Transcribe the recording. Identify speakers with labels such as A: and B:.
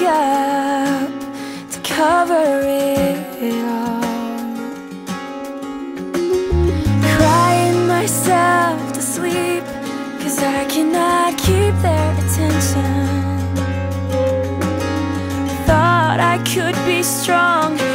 A: wake to cover it all. Crying myself to sleep, cause I cannot keep their attention. Thought I could be strong.